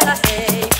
para hacer.